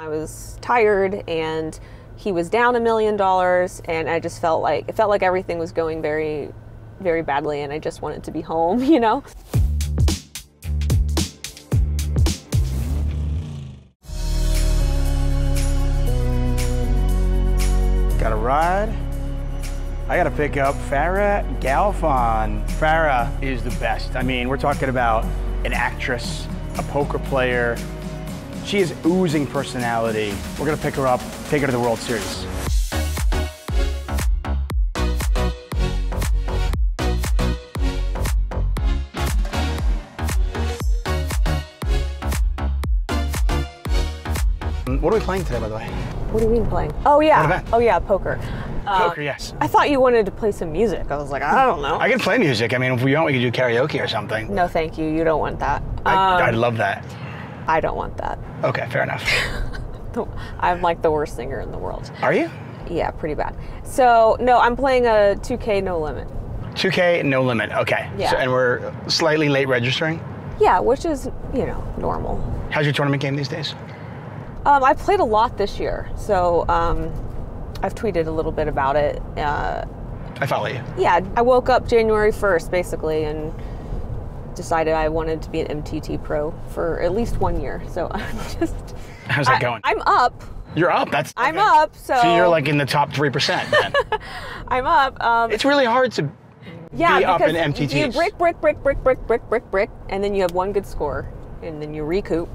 I was tired and he was down a million dollars and I just felt like it felt like everything was going very very badly and I just wanted to be home, you know. Got a ride. I got to pick up Farah Galfond. Farah is the best. I mean, we're talking about an actress, a poker player. She is oozing personality. We're going to pick her up, take her to the World Series. What are we playing today, by the way? What do you mean playing? Oh yeah. Oh yeah, poker. Uh, Poker, yes. I thought you wanted to play some music. I was like, I don't know. I can play music. I mean, if we want, we can do karaoke or something. no, thank you. You don't want that. I, Um, I'd love that. I don't want that. Okay, fair enough. I'm like the worst singer in the world. Are you? Yeah, pretty bad. So no, I'm playing a 2K no limit. 2K, no limit. Okay. Yeah. So, and we're slightly late registering. Yeah, which is you know normal. How's your tournament game these days? Um, I played a lot this year, so um, I've tweeted a little bit about it. Uh, I follow you. yeah, I woke up January 1st basically and decided I wanted to be an MTT pro for at least one year. So I'm just. How's that I- going? I'm up. You're up. That's. I'm okay. up. So, So you're like in the top three percent. I'm up. Um, it's really hard to. yeah, be up because in MTTs. you brick, brick, brick, brick, brick, brick, brick, brick, and then you have one good score, and then you recoup,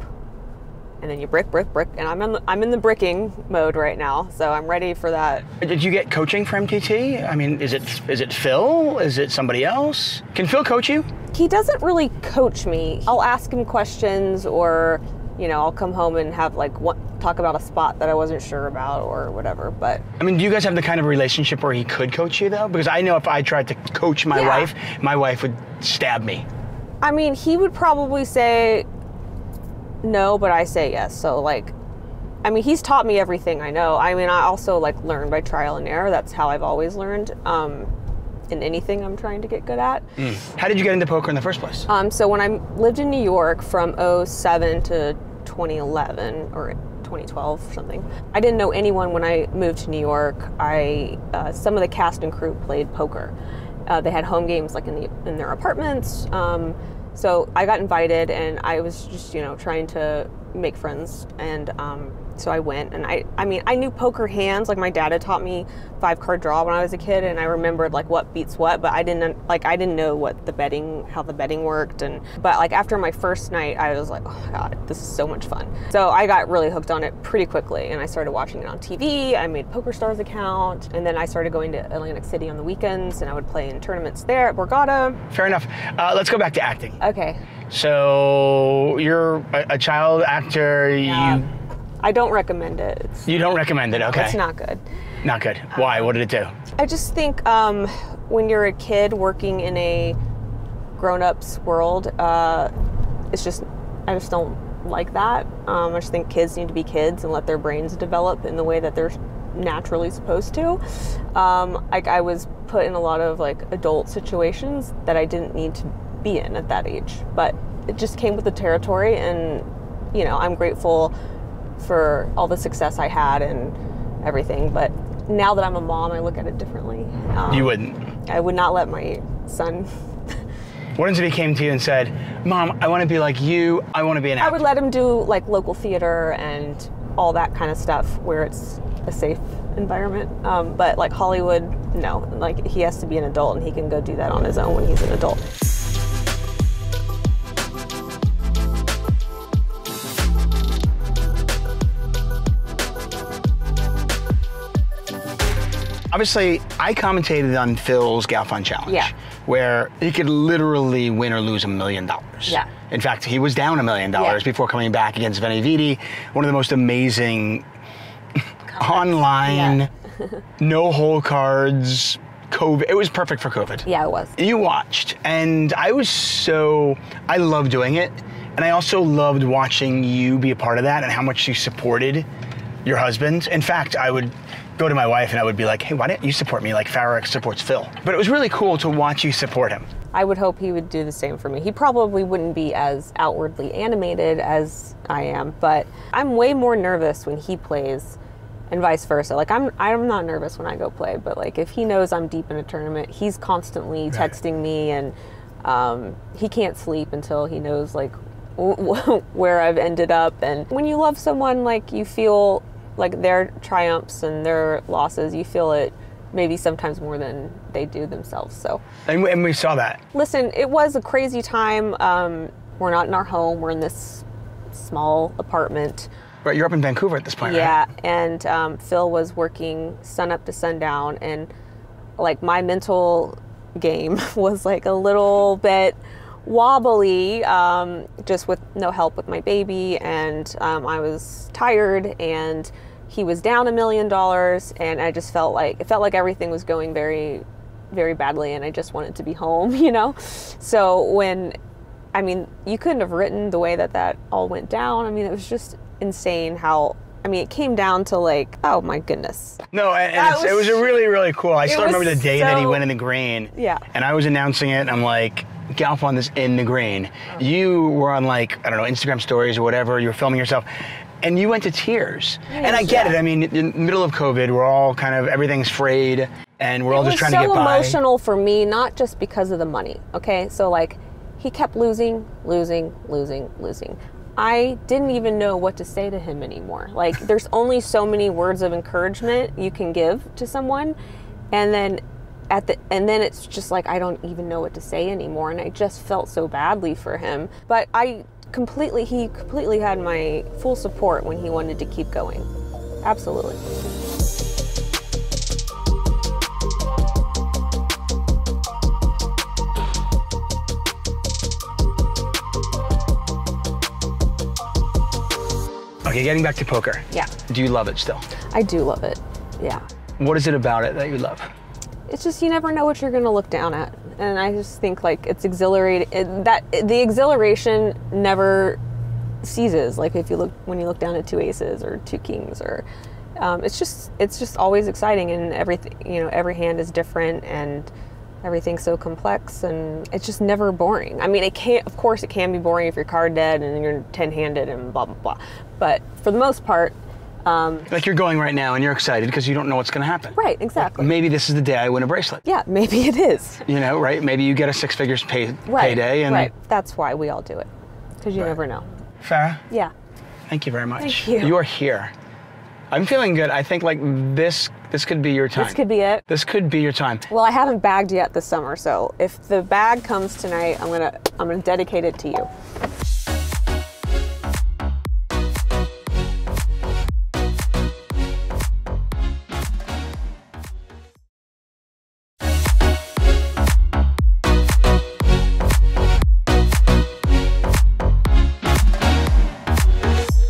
and then you brick, brick, brick, and I'm in the, I'm in the bricking mode right now, so I'm ready for that. Did you get coaching for MTT? I mean, is it is it Phil? Is it somebody else? Can Phil coach you? He doesn't really coach me. I'll ask him questions, or you know, I'll come home and have like what, talk about a spot that I wasn't sure about, or whatever. But I mean, do you guys have the kind of relationship where he could coach you though? Because I know if I tried to coach my Yeah. wife, my wife would stab me. I mean, he would probably say no, but I say yes. So like, I mean, he's taught me everything I know. I mean, I also like learn by trial and error. That's how I've always learned. Um, in anything I'm trying to get good at. How did you get into poker in the first place? Um, so when I lived in New York from 07 to 2011 or 2012 something, I didn't know anyone when I moved to New York. I uh, some of the cast and crew played poker. Uh, they had home games like in the in their apartments. Um, so I got invited, and I was just you know trying to make friends, and um, so I went. And I I mean I knew poker hands. Like my dad had taught me five card draw when I was a kid, and I remembered like what beats what, but I didn't like I didn't know what the betting how the betting worked. And but like after my first night, I was like, oh god, this is so much fun. So I got really hooked on it pretty quickly, and I started watching it on TV. I made PokerStars account, and then I started going to Atlantic City on the weekends, and I would play in tournaments there at Borgata. Fair enough. Uh, let's go back to acting. Okay. So you're a, a child actor. Yeah. You I don't recommend it. It's, you don't recommend it. Okay. it's not good. Not good. Why? What did it do? I just think um, when you're a kid working in a grown-ups world, uh, it's just I just don't like that. Um, I just think kids need to be kids and let their brains develop in the way that they're naturally supposed to. Um, like I was put in a lot of like adult situations that I didn't need to be in at that age, but it just came with the territory, and you know I'm grateful for all the success I had and everything. But now that I'm a mom, I look at it differently. Um, You wouldn't. I would not let my son. What if he came to you and said, "Mom, I want to be like you. I want to be an actor"? I would let him do like local theater and all that kind of stuff where it's a safe environment. Um, but like Hollywood, no. Like he has to be an adult and he can go do that on his own when he's an adult. Obviously, I commentated on Phil's Galfond Challenge, Yeah. where he could literally win or lose a million dollars. Yeah. In fact, he was down a million dollars before coming back against VeniVidi, one of the most amazing online, no hole cards. COVID. It was perfect for COVID. Yeah, it was. You watched, and I was so. I love doing it, and I also loved watching you be a part of that and how much you supported your husband. In fact, I would go to my wife and I would be like, "Hey, why don't you support me like Farah supports Phil?" But it was really cool to watch you support him. I would hope he would do the same for me. He probably wouldn't be as outwardly animated as I am, but I'm way more nervous when he plays and vice versa. Like I'm I'm not nervous when I go play, but like if he knows I'm deep in a tournament, he's constantly texting me and um, he can't sleep until he knows like where I've ended up. And when you love someone, like you feel like their triumphs and their losses, you feel it maybe sometimes more than they do themselves. So, and we, and we saw that. Listen, it was a crazy time. Um, we're not in our home. We're in this small apartment. Right, you're up in Vancouver at this point, yeah, right? and um, Phil was working sun up to sundown, and like my mental game was like a little bit wobbly, um, just with no help with my baby, and um, I was tired, and he was down a million dollars, and I just felt like it felt like everything was going very, very badly, and I just wanted to be home, you know. So when, I mean, you couldn't have written the way that that all went down. I mean, it was just insane how I mean, it came down to like, oh my goodness. No, and, was, it was a really, really cool. I still remember the day so, that he went in the green. Yeah. And I was announcing it, and I'm like, Galfond this in the green. You were on like, I don't know, Instagram stories or whatever, you were filming yourself. And you went to tears. Yes, and I get yeah. it. I mean, in the middle of COVID, we're all kind of, everything's frayed and we're it all just trying so to get by. It was so emotional for me, not just because of the money, okay? So, like, he kept losing, losing, losing, losing. I didn't even know what to say to him anymore. Like, there's only so many words of encouragement you can give to someone. And then at the and then it's just like I don't even know what to say anymore and I just felt so badly for him. But I completely he completely had my full support when he wanted to keep going. Absolutely. Okay, getting back to poker. Yeah. Do you love it still? I do love it. Yeah. What is it about it that you love? It's just you never know what you're going to look down at, and I just think like it's exhilarating. It, that the exhilaration never ceases. Like if you look when you look down at two aces or two kings, or um, it's just it's just always exciting, and everything you know every hand is different and everything's so complex and it's just never boring. I mean, it can't, of course, it can be boring if you're card dead and you're 10 handed and blah, blah, blah. But for the most part, um, like you're going right now and you're excited because you don't know what's going to happen. Right, exactly. Maybe this is the day I win a bracelet. Yeah, maybe it is. You know, right? Maybe you get a six figures pay, right, payday. And right, that's why we all do it because you right. never know. Farah? Yeah. Thank you very much. Thank you. You are here. I'm feeling good. I think like this this could be your time. This could be it. This could be your time. Well, I haven't bagged yet this summer, so if the bag comes tonight, I'm gonna I'm gonna dedicate it to you.